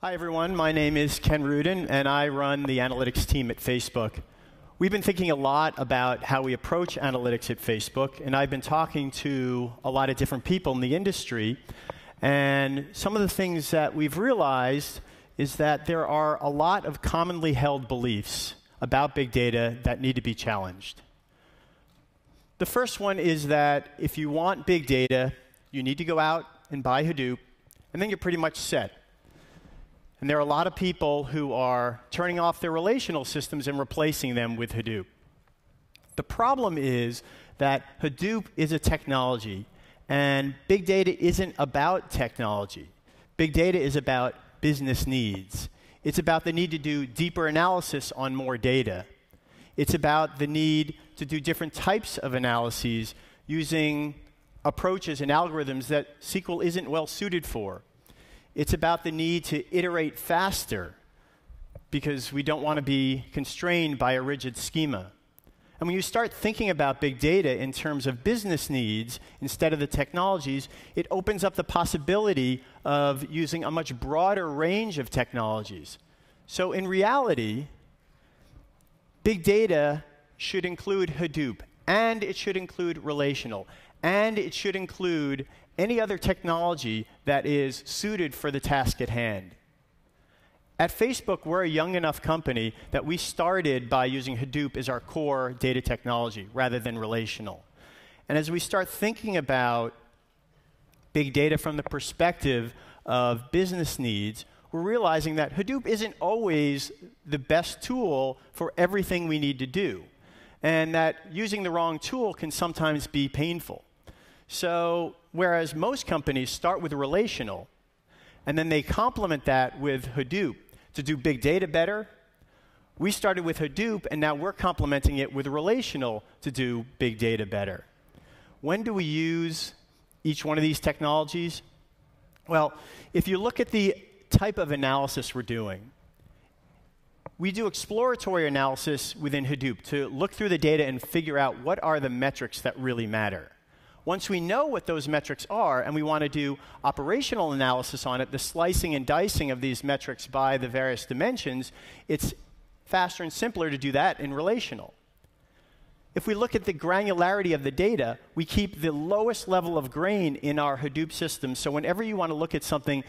Hi, everyone. My name is Ken Rudin, and I run the analytics team at Facebook. We've been thinking a lot about how we approach analytics at Facebook, and I've been talking to a lot of different people in the industry. And some of the things that we've realized is that there are a lot of commonly held beliefs about big data that need to be challenged. The first one is that if you want big data, you need to go out and buy Hadoop, and then you're pretty much set. And there are a lot of people who are turning off their relational systems and replacing them with Hadoop. The problem is that Hadoop is a technology, and big data isn't about technology. Big data is about business needs. It's about the need to do deeper analysis on more data. It's about the need to do different types of analyses using approaches and algorithms that SQL isn't well suited for. It's about the need to iterate faster because we don't want to be constrained by a rigid schema. And when you start thinking about big data in terms of business needs instead of the technologies, it opens up the possibility of using a much broader range of technologies. So, in reality, big data should include Hadoop, and it should include relational, and it should include any other technology that is suited for the task at hand. At Facebook, we're a young enough company that we started by using Hadoop as our core data technology rather than relational. And as we start thinking about big data from the perspective of business needs, we're realizing that Hadoop isn't always the best tool for everything we need to do, and that using the wrong tool can sometimes be painful. So, whereas most companies start with relational, and then they complement that with Hadoop to do big data better, we started with Hadoop, and now we're complementing it with relational to do big data better. When do we use each one of these technologies? Well, if you look at the type of analysis we're doing, we do exploratory analysis within Hadoop to look through the data and figure out what are the metrics that really matter. Once we know what those metrics are and we want to do operational analysis on it, the slicing and dicing of these metrics by the various dimensions, it's faster and simpler to do that in relational. If we look at the granularity of the data, we keep the lowest level of grain in our Hadoop system. So whenever you want to look at something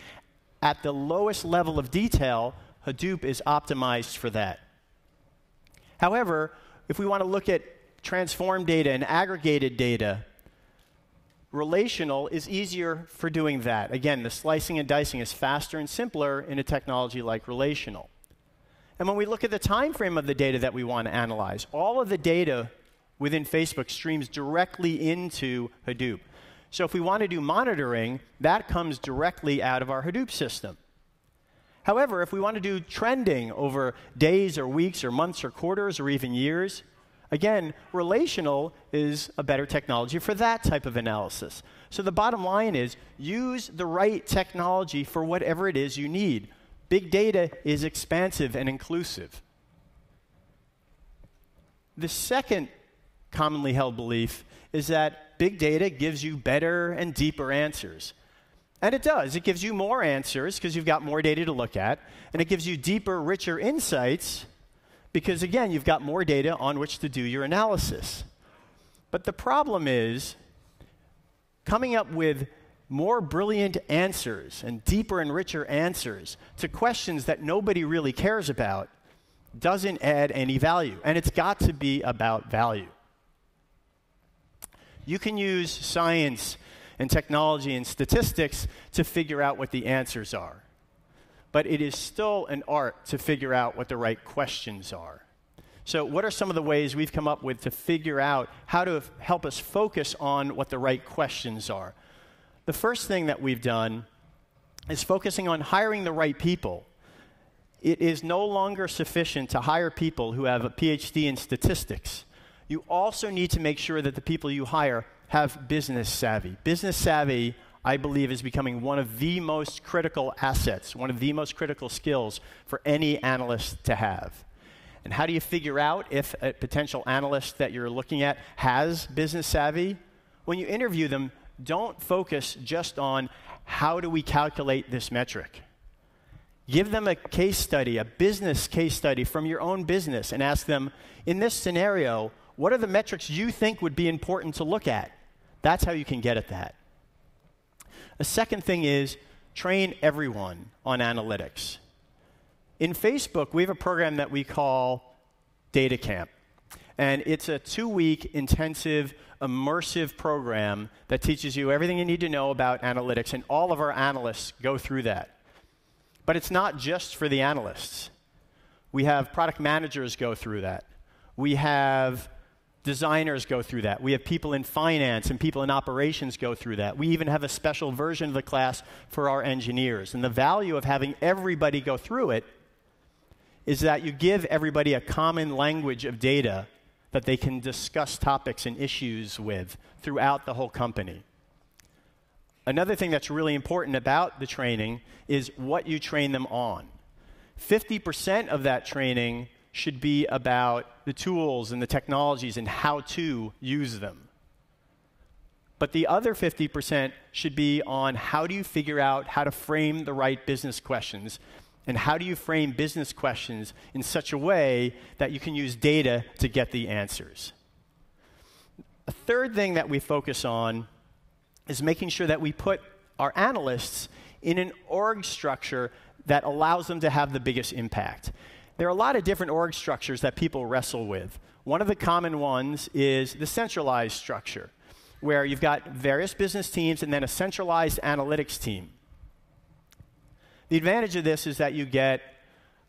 at the lowest level of detail, Hadoop is optimized for that. However, if we want to look at transformed data and aggregated data, Relational is easier for doing that. Again, the slicing and dicing is faster and simpler in a technology like relational. And when we look at the time frame of the data that we want to analyze, all of the data within Facebook streams directly into Hadoop. So if we want to do monitoring, that comes directly out of our Hadoop system. However, if we want to do trending over days or weeks or months or quarters or even years, Again, relational is a better technology for that type of analysis. So the bottom line is use the right technology for whatever it is you need. Big data is expansive and inclusive. The second commonly held belief is that big data gives you better and deeper answers. And it does. It gives you more answers because you've got more data to look at, and it gives you deeper, richer insights because again, you've got more data on which to do your analysis. But the problem is coming up with more brilliant answers and deeper and richer answers to questions that nobody really cares about doesn't add any value. And it's got to be about value. You can use science and technology and statistics to figure out what the answers are but it is still an art to figure out what the right questions are. So, what are some of the ways we've come up with to figure out how to help us focus on what the right questions are? The first thing that we've done is focusing on hiring the right people. It is no longer sufficient to hire people who have a PhD in statistics. You also need to make sure that the people you hire have business savvy. Business savvy I believe is becoming one of the most critical assets, one of the most critical skills for any analyst to have. And how do you figure out if a potential analyst that you're looking at has business savvy? When you interview them, don't focus just on how do we calculate this metric. Give them a case study, a business case study from your own business, and ask them, in this scenario, what are the metrics you think would be important to look at? That's how you can get at that. A second thing is train everyone on analytics. In Facebook, we have a program that we call Data Camp. And it's a two week intensive, immersive program that teaches you everything you need to know about analytics. And all of our analysts go through that. But it's not just for the analysts. We have product managers go through that. We have designers go through that. We have people in finance and people in operations go through that. We even have a special version of the class for our engineers. And the value of having everybody go through it is that you give everybody a common language of data that they can discuss topics and issues with throughout the whole company. Another thing that's really important about the training is what you train them on. 50% of that training should be about the tools and the technologies and how to use them. But the other 50% should be on how do you figure out how to frame the right business questions and how do you frame business questions in such a way that you can use data to get the answers. A third thing that we focus on is making sure that we put our analysts in an org structure that allows them to have the biggest impact. There are a lot of different org structures that people wrestle with. One of the common ones is the centralized structure, where you've got various business teams and then a centralized analytics team. The advantage of this is that you get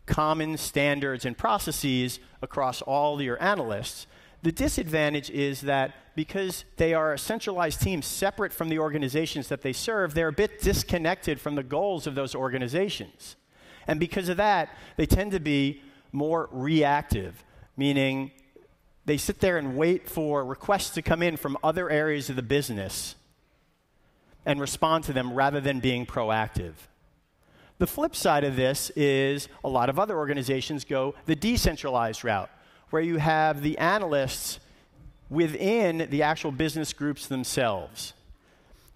common standards and processes across all your analysts. The disadvantage is that because they are a centralized team separate from the organizations that they serve, they're a bit disconnected from the goals of those organizations. And because of that, they tend to be more reactive, meaning they sit there and wait for requests to come in from other areas of the business and respond to them rather than being proactive. The flip side of this is a lot of other organizations go the decentralized route, where you have the analysts within the actual business groups themselves.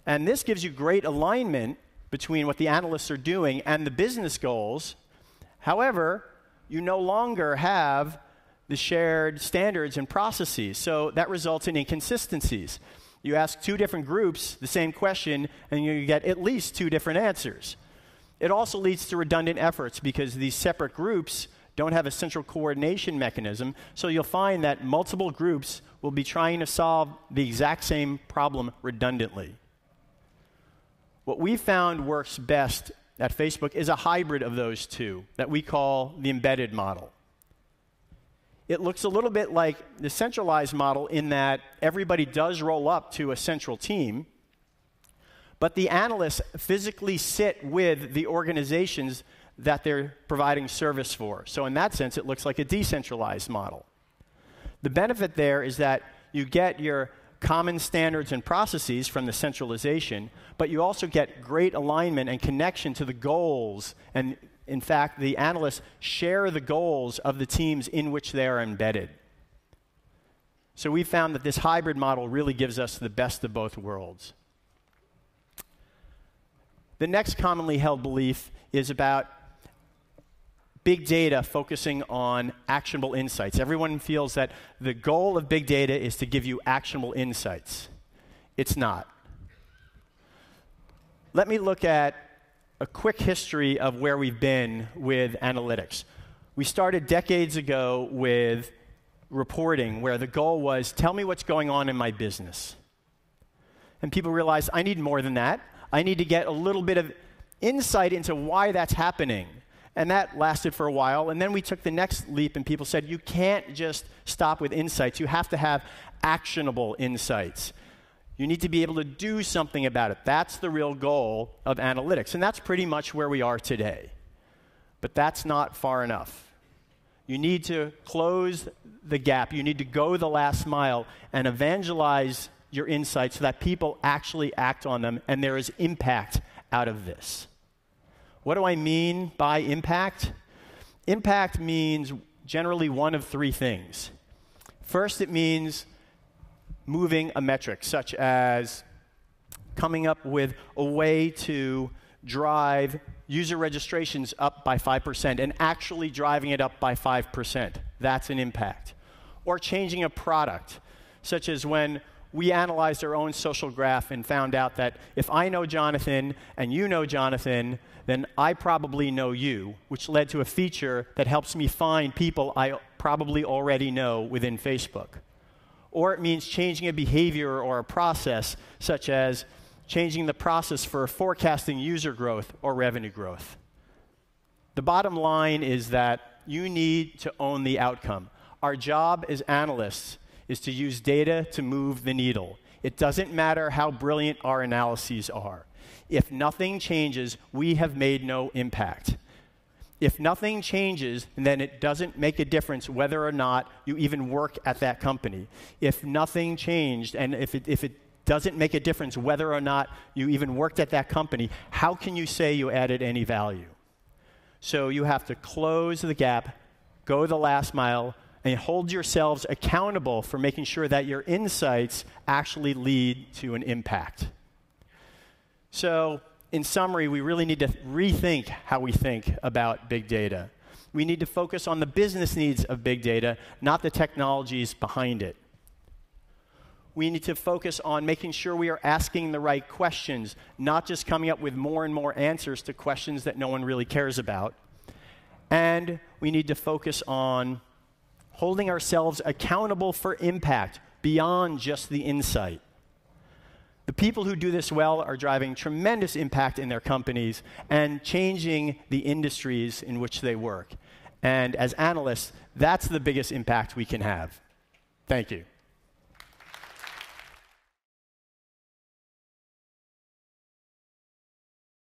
And this gives you great alignment between what the analysts are doing and the business goals. However, you no longer have the shared standards and processes, so that results in inconsistencies. You ask two different groups the same question, and you get at least two different answers. It also leads to redundant efforts because these separate groups don't have a central coordination mechanism, so you'll find that multiple groups will be trying to solve the exact same problem redundantly. What we found works best at Facebook is a hybrid of those two that we call the embedded model. It looks a little bit like the centralized model in that everybody does roll up to a central team, but the analysts physically sit with the organizations that they're providing service for. So, in that sense, it looks like a decentralized model. The benefit there is that you get your common standards and processes from the centralization, but you also get great alignment and connection to the goals. And in fact, the analysts share the goals of the teams in which they are embedded. So we found that this hybrid model really gives us the best of both worlds. The next commonly held belief is about big data focusing on actionable insights. Everyone feels that the goal of big data is to give you actionable insights. It's not. Let me look at a quick history of where we've been with analytics. We started decades ago with reporting where the goal was tell me what's going on in my business. And people realized I need more than that. I need to get a little bit of insight into why that's happening. And that lasted for a while. And then we took the next leap, and people said, you can't just stop with insights. You have to have actionable insights. You need to be able to do something about it. That's the real goal of analytics. And that's pretty much where we are today. But that's not far enough. You need to close the gap. You need to go the last mile and evangelize your insights so that people actually act on them and there is impact out of this. What do I mean by impact? Impact means generally one of three things. First, it means moving a metric, such as coming up with a way to drive user registrations up by 5% and actually driving it up by 5%. That's an impact. Or changing a product, such as when we analyzed our own social graph and found out that if I know Jonathan and you know Jonathan, then I probably know you, which led to a feature that helps me find people I probably already know within Facebook. Or it means changing a behavior or a process, such as changing the process for forecasting user growth or revenue growth. The bottom line is that you need to own the outcome. Our job as analysts is to use data to move the needle. It doesn't matter how brilliant our analyses are. If nothing changes, we have made no impact. If nothing changes, then it doesn't make a difference whether or not you even work at that company. If nothing changed, and if it, if it doesn't make a difference whether or not you even worked at that company, how can you say you added any value? So you have to close the gap, go the last mile, and hold yourselves accountable for making sure that your insights actually lead to an impact. So, in summary, we really need to rethink how we think about big data. We need to focus on the business needs of big data, not the technologies behind it we need to focus on making sure we are asking the right questions, not just coming up with more and more answers to questions that no one really cares about. And we need to focus on holding ourselves accountable for impact beyond just the insight. The people who do this well are driving tremendous impact in their companies and changing the industries in which they work. And as analysts, that's the biggest impact we can have. Thank you.